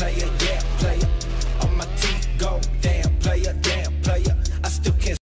player.